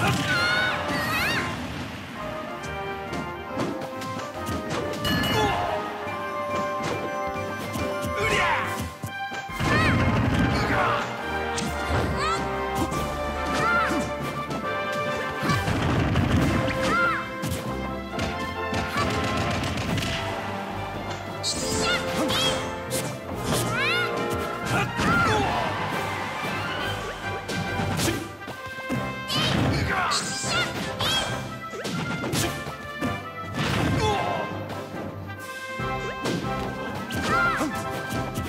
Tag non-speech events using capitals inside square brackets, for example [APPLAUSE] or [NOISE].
Let's [LAUGHS] go! あっ!